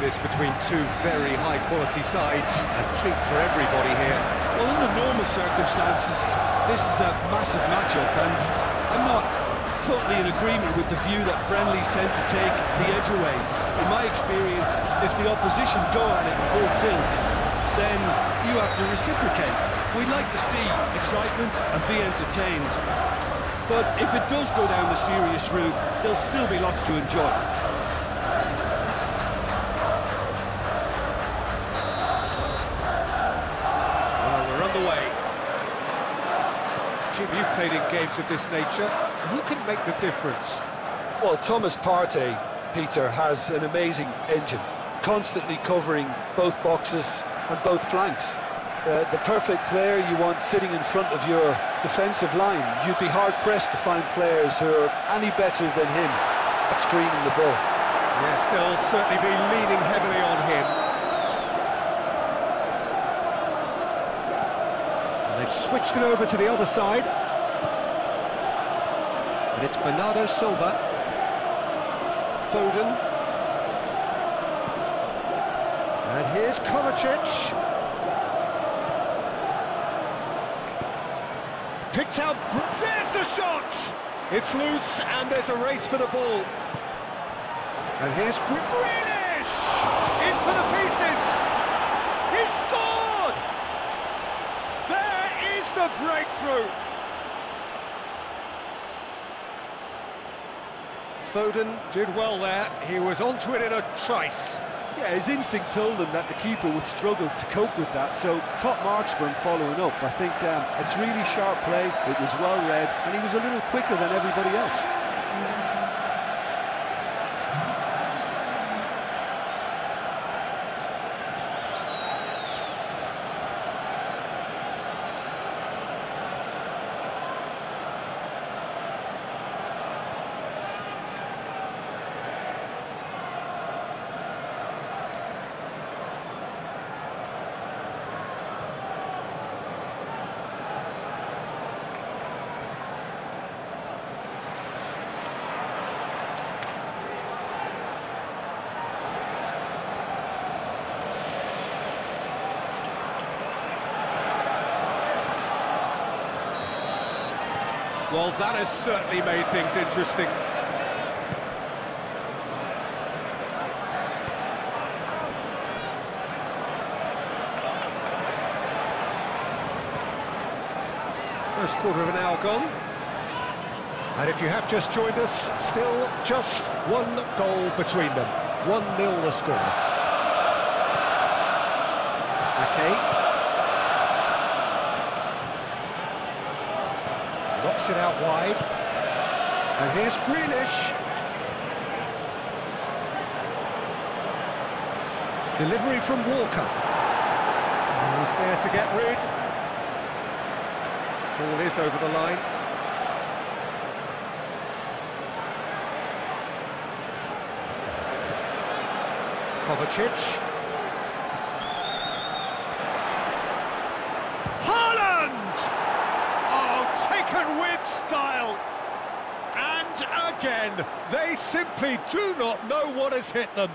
this between two very high-quality sides. A treat for everybody here. Well, under normal circumstances, this is a massive matchup, and I'm not totally in agreement with the view that friendlies tend to take the edge away. In my experience, if the opposition go at it full tilt, then you have to reciprocate. We'd like to see excitement and be entertained, but if it does go down the serious route, there'll still be lots to enjoy. Games of this nature. Who can make the difference? Well, Thomas Partey, Peter, has an amazing engine, constantly covering both boxes and both flanks. Uh, the perfect player you want sitting in front of your defensive line. You'd be hard-pressed to find players who are any better than him at screening the ball. Yes, they'll certainly be leaning heavily on him. And they've switched it over to the other side. And it's Bernardo Silva. Foden. And here's Kovacic. Picked out, there's the shot! It's loose and there's a race for the ball. And here's Gre- Grealish! In for the pieces! He's scored! There is the breakthrough! Foden did well there. He was onto it in a trice. Yeah, his instinct told him that the keeper would struggle to cope with that, so top marks for him following up. I think um, it's really sharp play, it was well read, and he was a little quicker than everybody else. Well, that has certainly made things interesting. First quarter of an hour gone. And if you have just joined us, still just one goal between them. 1-0 the score. Okay. It out wide. And here's Grealish. Delivery from Walker. And He's there to get rid. Ball is over the line. Kovacic. Haaland! Oh, taken with style. And again, they simply do not know what has hit them.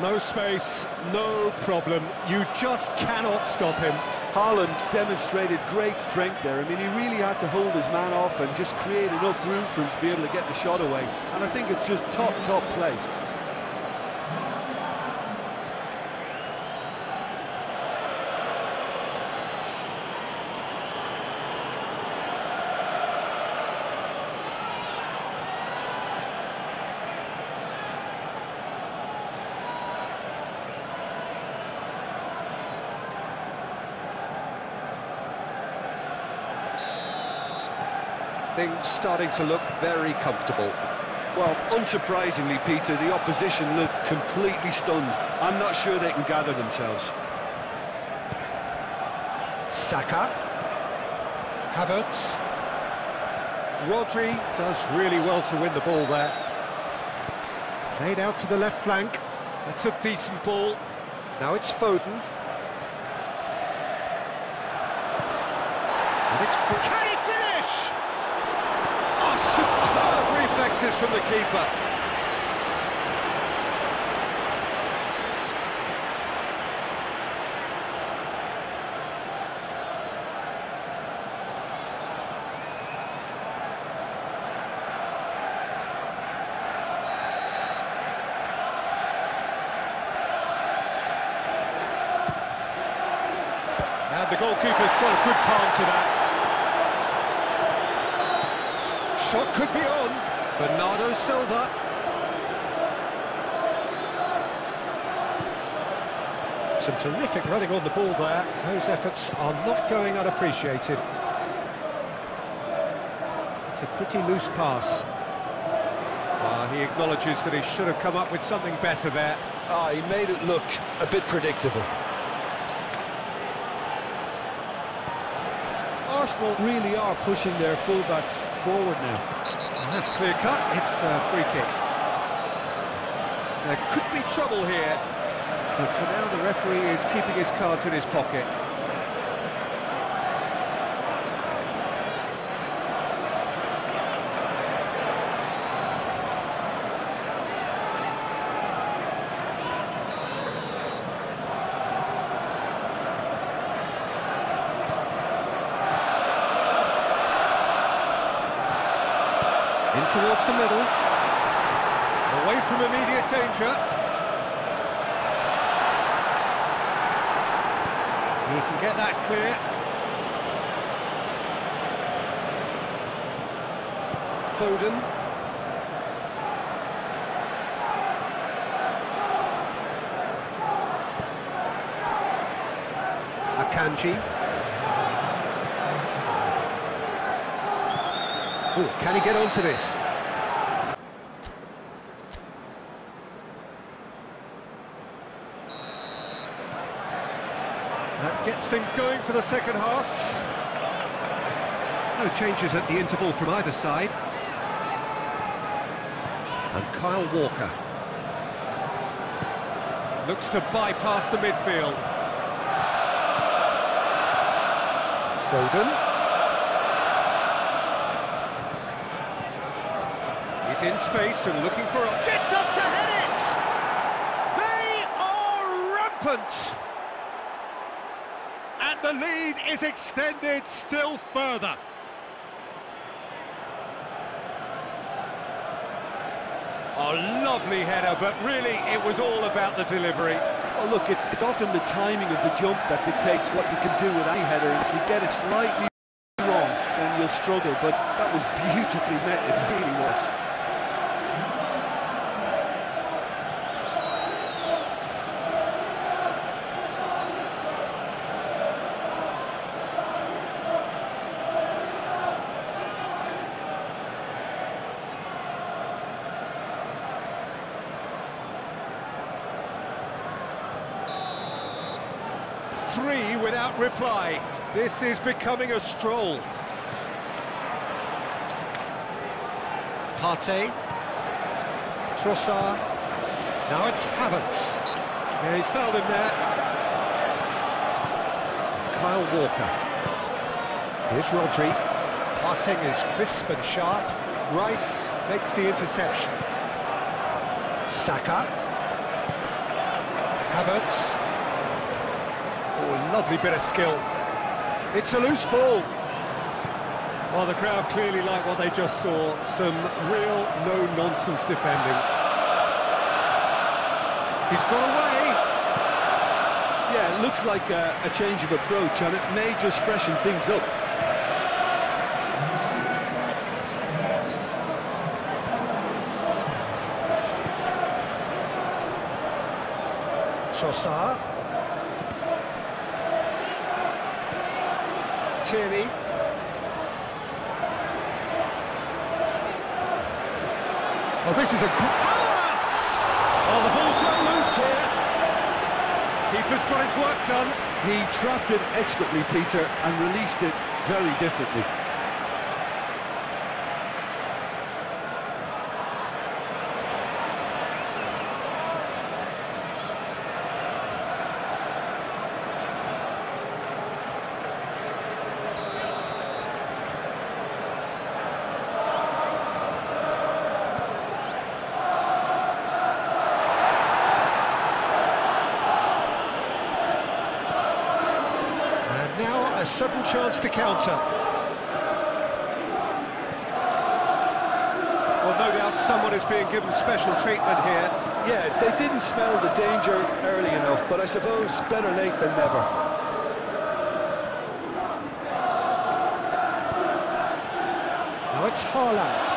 No space, no problem. You just cannot stop him. Haaland demonstrated great strength there. I mean, he really had to hold his man off and just create enough room for him to be able to get the shot away. And I think it's just top, top play. Things starting to look very comfortable. Well, unsurprisingly, Peter, the opposition looked completely stunned. I'm not sure they can gather themselves. Saka. Havertz. Rodri does really well to win the ball there. Played out to the left flank. That's a decent ball. Now it's Foden. And it's... Can misses from the keeper. And the goalkeeper's got a good palm to that. Shot could be on. Bernardo Silva. Some terrific running on the ball there. Those efforts are not going unappreciated. It's a pretty loose pass. Ah, he acknowledges that he should have come up with something better there. Ah, he made it look a bit predictable. Arsenal really are pushing their fullbacks forward now. That's clear cut, it's a free kick. There could be trouble here, but for now the referee is keeping his cards in his pocket. Towards the middle. Away from immediate danger. He can get that clear. Foden. Akanji. Ooh, can he get onto this? That gets things going for the second half. No changes at the interval from either side. And Kyle Walker. Looks to bypass the midfield. Foden. He's in space and looking for a... Gets up to head it! They are rampant! And the lead is extended still further. A lovely header, but really it was all about the delivery. Well, look, it's it's often the timing of the jump that dictates what you can do with any header. If you get it slightly wrong, then you'll struggle. But that was beautifully met, it really was. Three without reply. This is becoming a stroll. Partey. Trossard. Now it's Havertz. Yeah, he's fouled him there. Kyle Walker. Here's Rodri. Passing is crisp and sharp. Rice makes the interception. Saka. Havertz. Oh, lovely bit of skill. It's a loose ball. Well, the crowd clearly like what they just saw. Some real no-nonsense defending. He's got away. Yeah, it looks like a, a change of approach, and it may just freshen things up. Trossard. Tierney. Oh, this is a... Havertz! Oh, the ball's let loose here. Keeper's got his work done. He trapped it expertly, Peter, and released it very differently. Chance to counter. Well, no doubt someone is being given special treatment here. Yeah, they didn't smell the danger early enough, but I suppose better late than never. Now it's Haaland.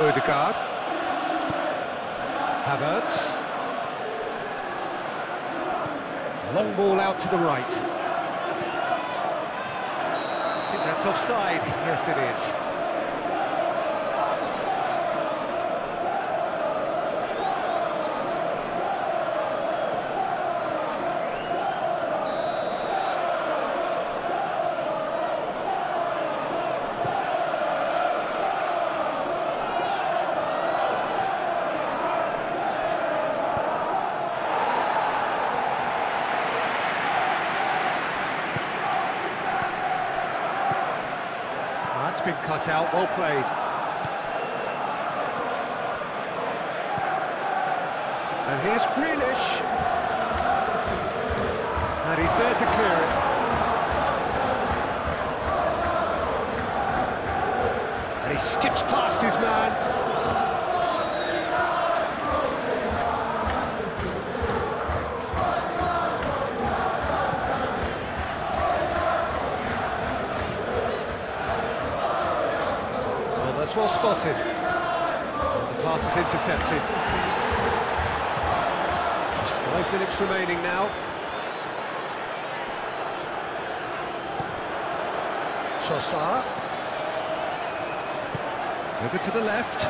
Odegaard. Havertz. Long ball out to the right. I think that's offside. Yes, it is. That's been cut out, well played. And here's Grealish. And he's there to clear it. And he skips past his man. That's well spotted. The pass is intercepted. Just five minutes remaining now. Trossard. Over to the left.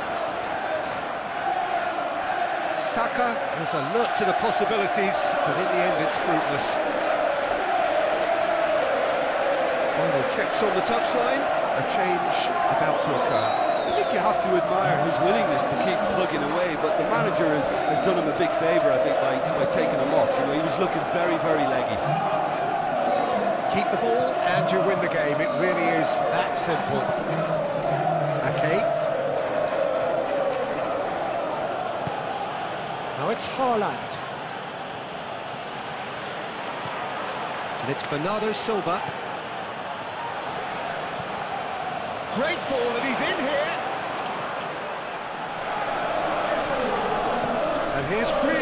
Saka was alert to the possibilities, but in the end it's fruitless. Final checks on the touchline, a change about to occur. I think you have to admire his willingness to keep plugging away, but the manager has, has done him a big favour, I think, by, by taking him off. You know, he was looking very, very leggy. Keep the ball and you win the game. It really is that simple. Okay. Now it's Haaland. And it's Bernardo Silva. Great ball and he's in here. Here's Grealish.